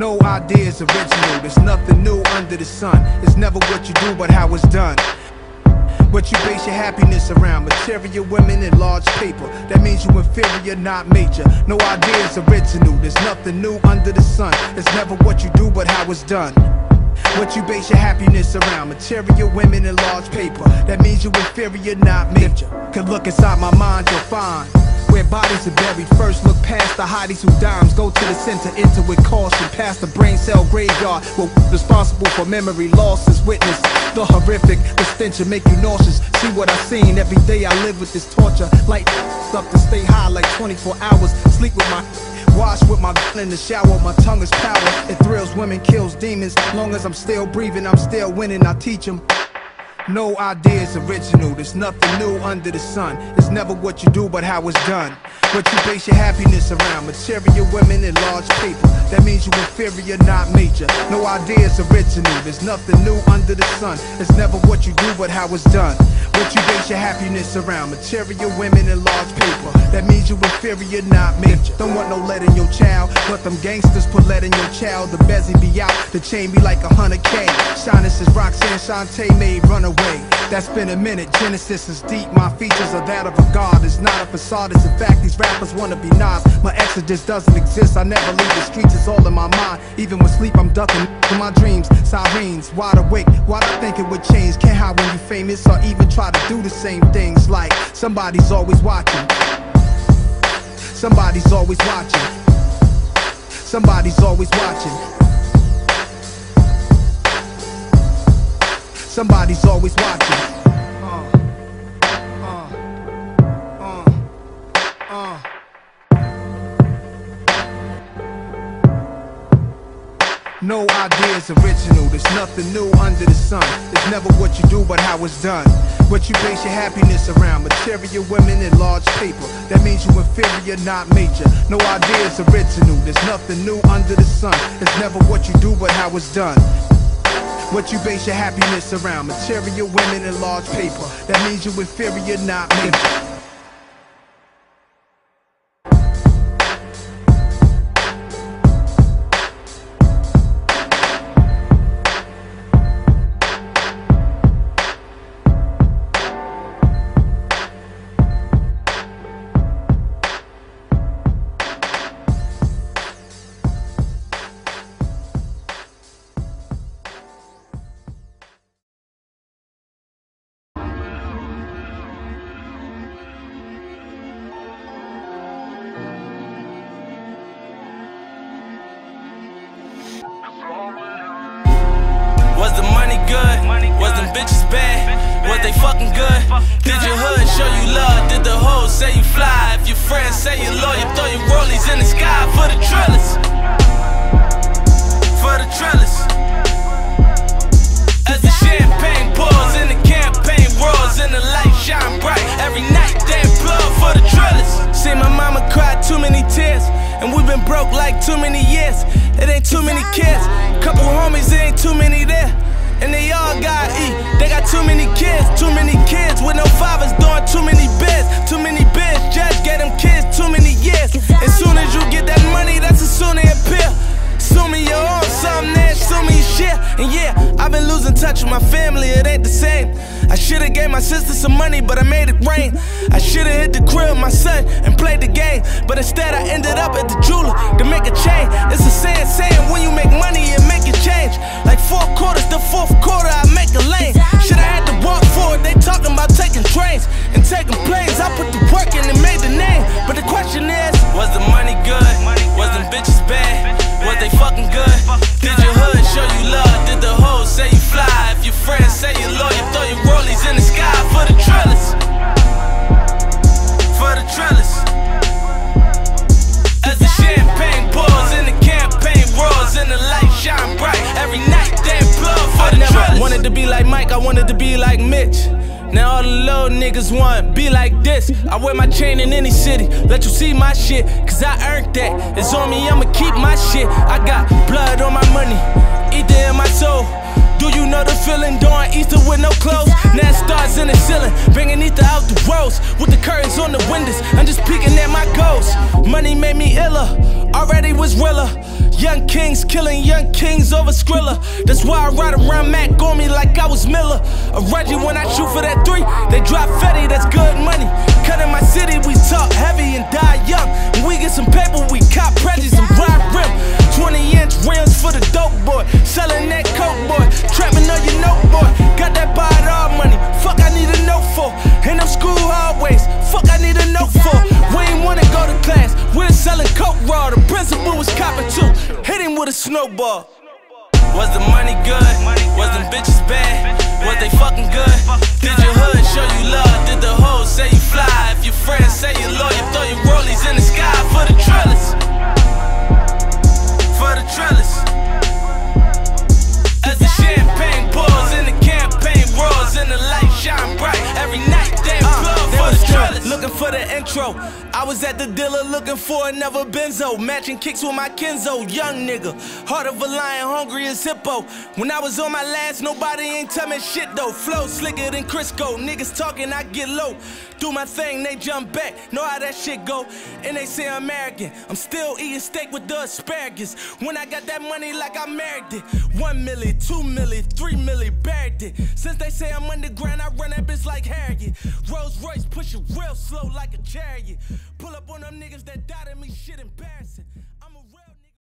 No idea is original, there's nothing new under the sun. It's never what you do, but how it's done. What you base your happiness around Material women and large paper. That means you inferior, not major. No idea is original. There's nothing new under the sun. It's never what you do but how it's done. What you base your happiness around Material women and large paper. That means you inferior, not major. Could look inside my mind, you'll find where bodies are buried. First look past the hotties who dimes, go to the center, enter with caution, past the brain cell graveyard. Well, responsible for memory loss is witness the horrific, the stench will make you nauseous. See what I've seen every day. I live with this torture, light up to stay high like 24 hours. Sleep with my Wash with my gun in the shower, my tongue is power. It thrills women, kills demons. Long as I'm still breathing, I'm still winning. I teach them. No idea is original, there's nothing new under the sun. It's never what you do, but how it's done. But you base your happiness around. Material women and large paper. That means you inferior, not major. No idea is original, there's nothing new under the sun. It's never what you do, but how it's done. But you base your happiness around. Material women and large paper. That means you inferior, not major. Don't want no lead in your child, but them gangsters put lead in your child. The bezzy be out, the chain be like a hundred K. Shyness is Roxanne Shante made Runaway. That's been a minute, Genesis is deep. My features are that of a god. It's not a facade, it's a fact. These rappers wanna be nice. My exodus doesn't exist. I never leave the streets, it's all in my mind. Even with sleep, I'm ducking to my dreams. Sirens, wide awake. Why'd I think it would change? Can't hide when you famous or even try to do the same things. Like somebody's always watching. Somebody's always watching. Somebody's always watching. Somebody's always watching. No idea is original, there's nothing new under the sun. It's never what you do, but how it's done. What you base your happiness around. Material women and large paper. That means you inferior, not major. No idea is original, there's nothing new under the sun. It's never what you do, but how it's done. What you base your happiness around Material women and large paper That means you inferior, not major bitches bad? Was they fucking good? Did your hood show you love? Did the hoes say you fly? If your friends say you loyal, throw your rollies in the sky for the trellis. For the trellis. As the champagne pours and the campaign roars and the light shine bright every night, damn blood for the trellis. See my mama cried too many tears, and we've been broke like too many years. It ain't too many kids, couple homies, it ain't too many there, and they all. Too many bitch, just get them kids, too many years. As soon as you get that money, that's as soon as it appear. Sue me your own something, that, sue me shit. And yeah, I've been losing touch with my family, it ain't the same. I should've gave my sister some money, but I made it rain. I should've hit the crib, my son, and played the game. But instead, I ended up at the jeweler to make a chain. be like Mitch. Now all the little niggas want be like this. I wear my chain in any city, let you see my shit, cause I earned that. It's on me, I'ma keep my shit. I got blood on my money, ether in my soul. Do you know the feeling Doing Easter with no clothes? Now stars in the ceiling, bringing ether out the rose. With the curtains on the windows, I'm just peeking at my ghost. Money made me iller, already was realer. Young kings killing young kings over Skrilla. That's why I ride around Mac on me like I was Miller. A Reggie when I shoot for that three, they drop Fetty, that's good money. Cut in my city, we talk heavy and die young. When we get some paper, we cop prejudice and ride rim. Snowball. Was the money good? Was them bitches bad? Was they fucking good? Did your hood show you love? Did the hoes say you fly? If your I was at the dealer looking for another benzo. Matching kicks with my Kenzo. Young nigga. Heart of a lion, hungry as hippo. When I was on my last, nobody ain't tell me shit though. Flow slicker than Crisco. Niggas talking, I get low. Do my thing, they jump back. Know how that shit go. And they say I'm American. I'm still eating steak with the asparagus. When I got that money like I married it. One milli, two milli, three milli, buried it. Since they say I'm underground, I run that bitch like Harriet. Rolls Royce push it real slow like a Pull up on them niggas that doubted me, shit embarrassing.